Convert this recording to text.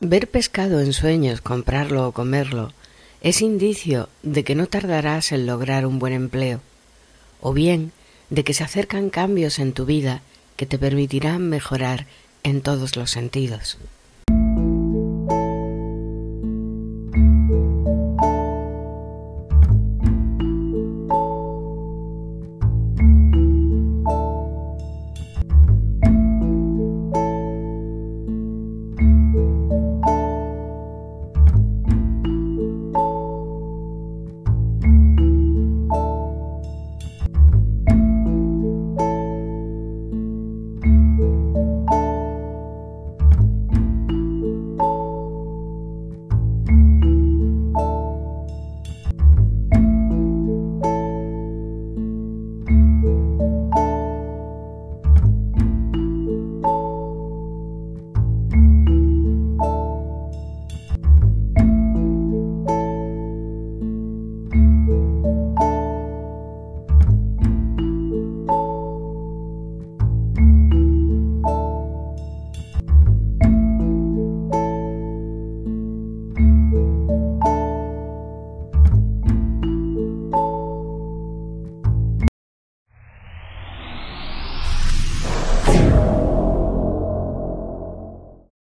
Ver pescado en sueños, comprarlo o comerlo, es indicio de que no tardarás en lograr un buen empleo, o bien de que se acercan cambios en tu vida que te permitirán mejorar en todos los sentidos.